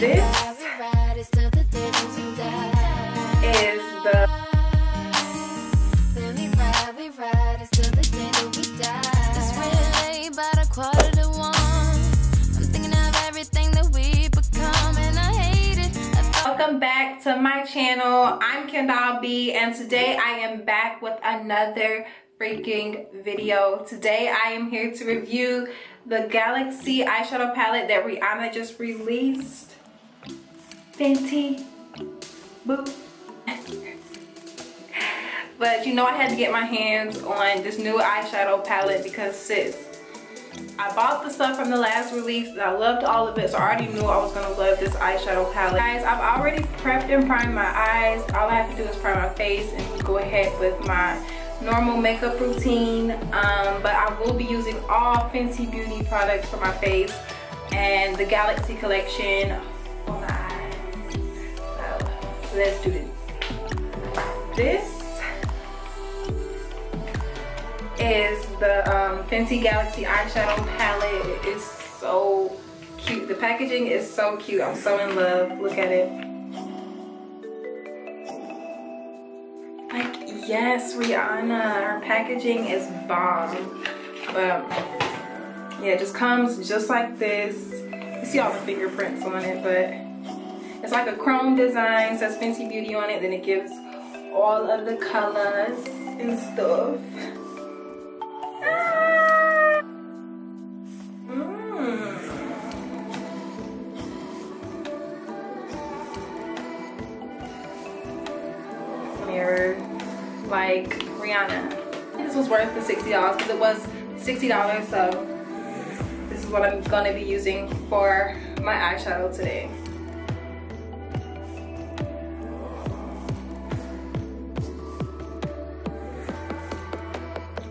This is the that it. Welcome back to my channel. I'm KenDoll B, and today I am back with another freaking video. Today I am here to review the Galaxy eyeshadow palette that Rihanna just released. Fenty Boo. but you know I had to get my hands on this new eyeshadow palette because sis, I bought the stuff from the last release. And I loved all of it, so I already knew I was gonna love this eyeshadow palette. Guys, I've already prepped and primed my eyes. All I have to do is prime my face and go ahead with my normal makeup routine. Um, but I will be using all Fenty Beauty products for my face and the Galaxy collection let's do this. This is the um, Fenty Galaxy eyeshadow palette. It is so cute. The packaging is so cute. I'm so in love. Look at it. Like, yes, Rihanna. Her packaging is bomb. But, yeah, it just comes just like this. You see all the fingerprints on it, but it's like a chrome design. Says Fenty Beauty on it. Then it gives all of the colors and stuff. Mm. Mirror like Rihanna. This was worth the $60 because it was $60 so this is what I'm gonna be using for my eyeshadow today.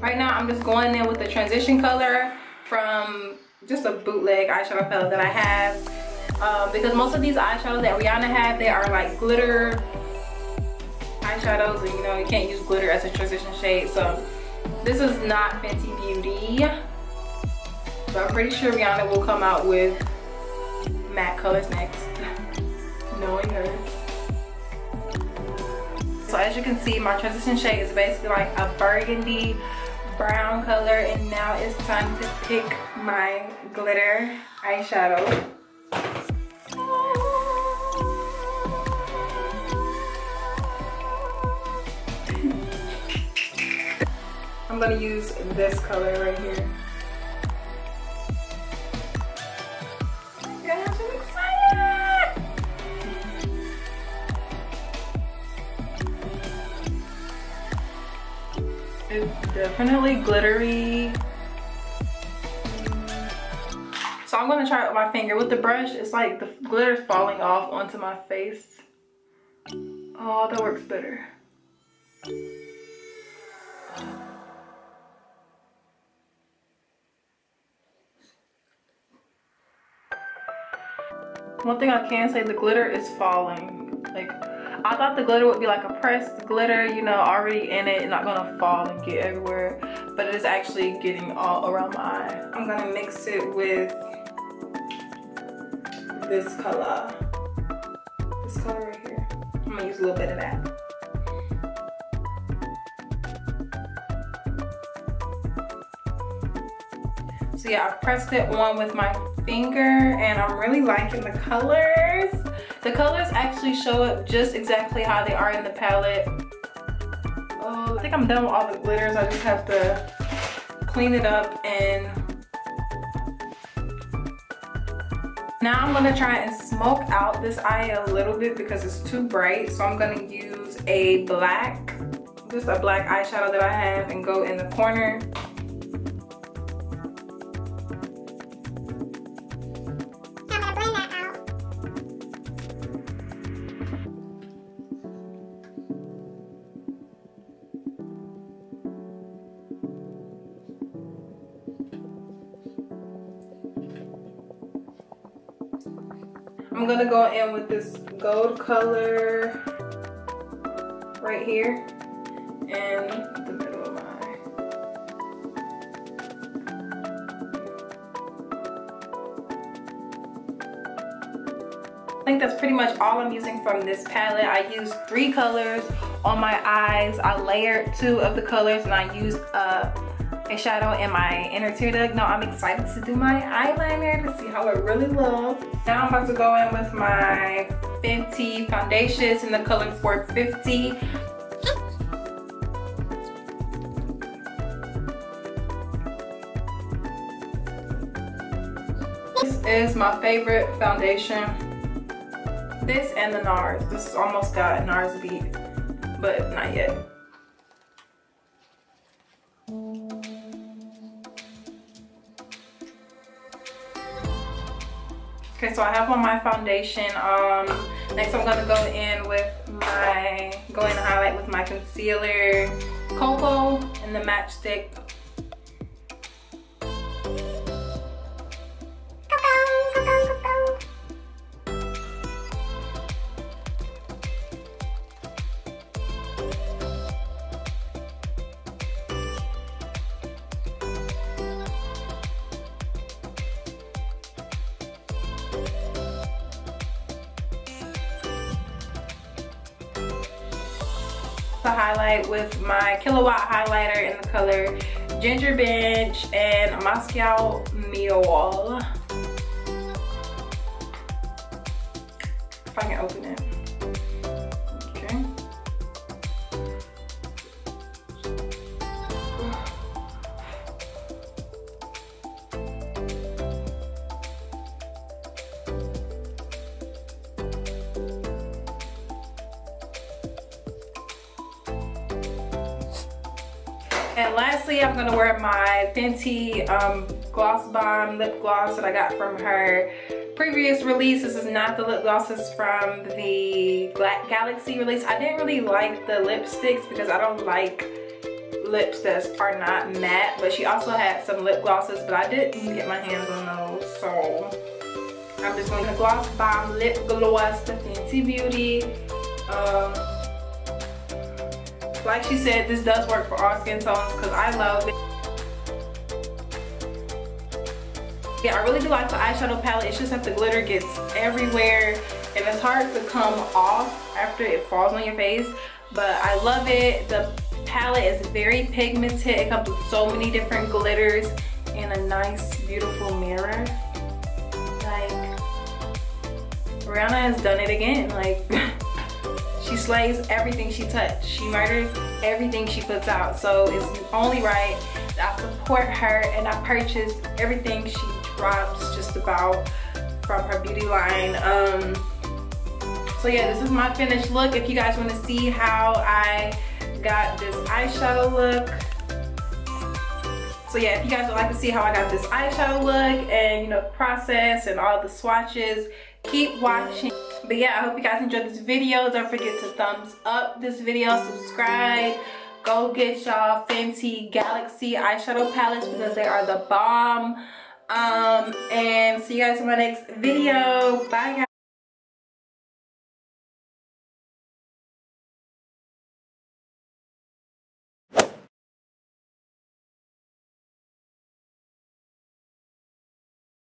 Right now I'm just going in with the transition color from just a bootleg eyeshadow palette that I have. Um, because most of these eyeshadows that Rihanna have they are like glitter eyeshadows and you know you can't use glitter as a transition shade. So this is not Fenty Beauty. But I'm pretty sure Rihanna will come out with matte colors next. Knowing her. So as you can see my transition shade is basically like a burgundy brown color and now it's time to pick my glitter eyeshadow I'm gonna use this color right here. Definitely glittery. So I'm gonna try it with my finger. With the brush, it's like the glitter's falling off onto my face. Oh, that works better. One thing I can say, the glitter is falling. Like, I thought the glitter would be like a pressed glitter, you know, already in it, and not gonna fall and get everywhere. But it is actually getting all around my eye. I'm gonna mix it with this color. This color right here. I'm gonna use a little bit of that. So yeah, I pressed it on with my finger and I'm really liking the colors. The colors actually show up just exactly how they are in the palette. Oh, I think I'm done with all the glitters. I just have to clean it up and now I'm gonna try and smoke out this eye a little bit because it's too bright. So I'm gonna use a black, just a black eyeshadow that I have and go in the corner I'm gonna go in with this gold color right here and the middle of my eye. think that's pretty much all I'm using from this palette. I used three colors on my eyes. I layered two of the colors and I used a, a shadow in my inner tear duct. No, I'm excited to do my eyeliner to see how it really looks. Now I'm about to go in with my Fenty foundations in the color 450. This is my favorite foundation. This and the NARS. This is almost got NARS beat, but not yet. Okay, so I have on my foundation. Um, next I'm gonna go in with my, go in and highlight with my concealer, Cocoa, and the Match Stix to highlight with my Killawatt highlighter in the color Ginger Binge and Moscow Mule. If I can open it. And lastly, I'm gonna wear my Fenty um, Gloss Bomb lip gloss that I got from her previous release. This is not the lip glosses from the Galaxy release. I didn't really like the lipsticks because I don't like lips that are not matte, but she also had some lip glosses, but I didn't get my hands on those, so I'm just going to Gloss Bomb Lip Gloss, the Fenty Beauty. Um, like she said, this does work for all skin tones because I love it. Yeah, I really do like the eyeshadow palette. It's just that the glitter gets everywhere and it's hard to come off after it falls on your face. But I love it. The palette is very pigmented. It comes with so many different glitters and a nice, beautiful mirror. Like, Rihanna has done it again. Like, She slays everything she touches. She murders everything she puts out. So it's only right that I support her and I purchase everything she drops just about from her beauty line. Um, so yeah, this is my finished look. If you guys want to see how I got this eyeshadow look, so yeah, if you guys would like to see how I got this eyeshadow look and you know process and all the swatches, keep watching. But yeah, I hope you guys enjoyed this video. Don't forget to thumbs up this video, subscribe. Go get y'all Fenty Galaxy eyeshadow palettes because they are the bomb. Um, and see you guys in my next video. Bye guys.